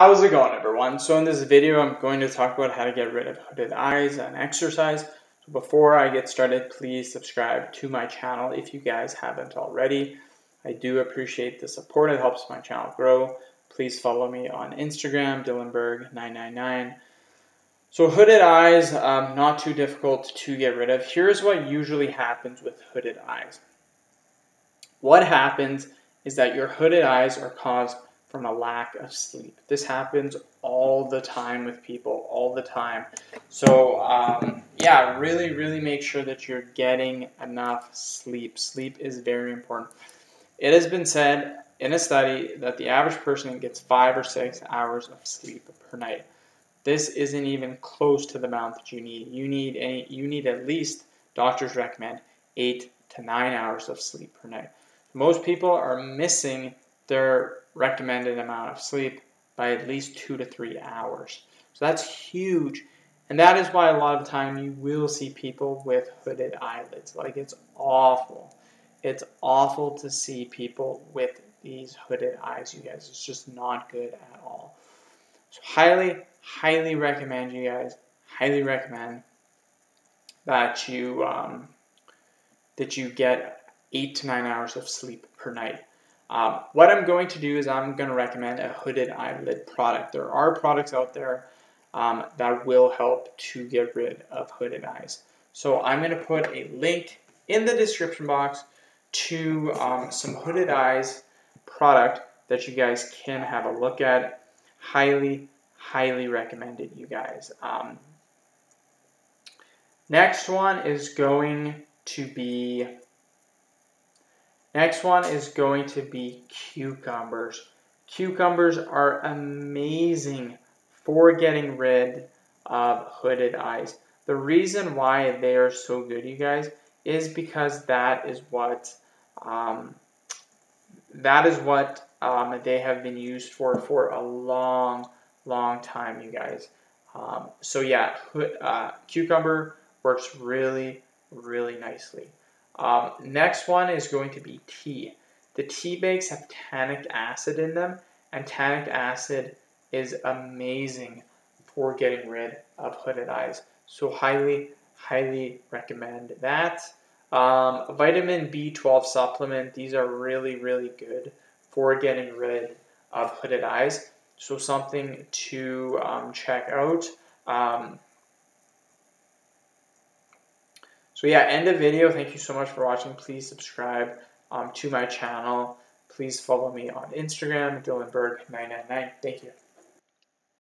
How's it going everyone? So in this video I'm going to talk about how to get rid of hooded eyes and exercise. So before I get started, please subscribe to my channel if you guys haven't already. I do appreciate the support, it helps my channel grow. Please follow me on Instagram, Dylanberg999. So hooded eyes, um, not too difficult to get rid of. Here's what usually happens with hooded eyes. What happens is that your hooded eyes are caused from a lack of sleep. This happens all the time with people, all the time. So, um, yeah, really, really make sure that you're getting enough sleep. Sleep is very important. It has been said in a study that the average person gets five or six hours of sleep per night. This isn't even close to the amount that you need. You need any, you need at least doctors recommend eight to nine hours of sleep per night. Most people are missing their recommended amount of sleep by at least two to three hours. So that's huge. And that is why a lot of the time you will see people with hooded eyelids. Like it's awful. It's awful to see people with these hooded eyes, you guys. It's just not good at all. So highly, highly recommend you guys, highly recommend that you um, that you get eight to nine hours of sleep per night. Um, what I'm going to do is I'm going to recommend a hooded eyelid product. There are products out there um, that will help to get rid of hooded eyes. So I'm going to put a link in the description box to um, some hooded eyes product that you guys can have a look at. Highly, highly recommended, you guys. Um, next one is going to be Next one is going to be cucumbers. Cucumbers are amazing for getting rid of hooded eyes. The reason why they are so good, you guys, is because that is what um, that is what um, they have been used for for a long, long time, you guys. Um, so yeah, uh, cucumber works really, really nicely. Um, next one is going to be tea. The tea bags have tannic acid in them, and tannic acid is amazing for getting rid of hooded eyes. So highly, highly recommend that. Um, vitamin B12 supplement, these are really, really good for getting rid of hooded eyes. So something to um, check out. Um, so yeah, end the video. Thank you so much for watching. Please subscribe um, to my channel. Please follow me on Instagram, Dylanberg999. Thank you.